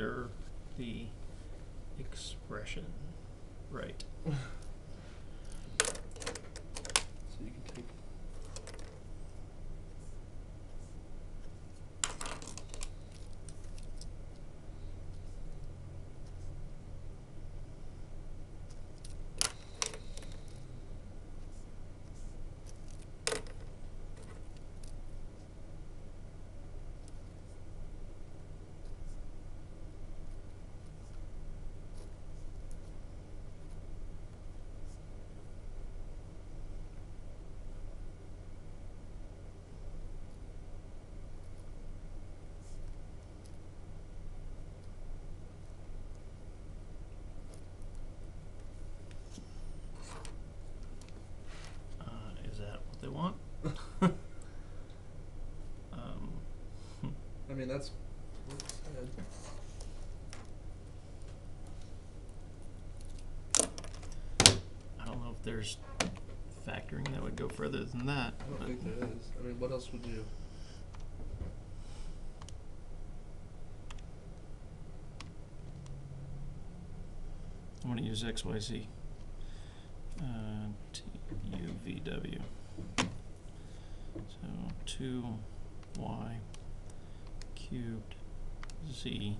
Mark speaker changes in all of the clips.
Speaker 1: after the expression. Right.
Speaker 2: So you can take.
Speaker 1: Uh, is that what they want? um,
Speaker 2: I mean, that's. what it said.
Speaker 1: I don't know if there's factoring that would go further than that.
Speaker 2: I don't think there is. I mean, what else would you?
Speaker 1: I'm gonna use XYZ. Uh, T U V W. So two Y cubed Z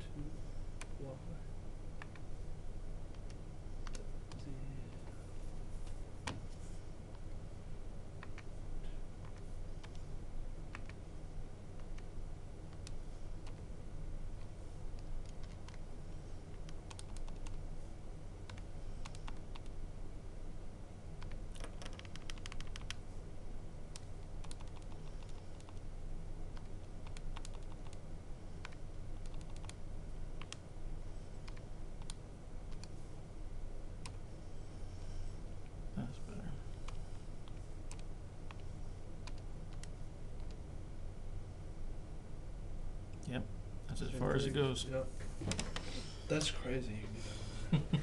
Speaker 2: Two Y. Z.
Speaker 1: That's better. Yep, that's as far as it goes.
Speaker 2: Yep. That's crazy. You can do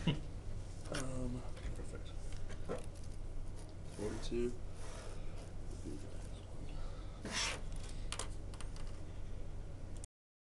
Speaker 2: that. um, perfect. Forty-two.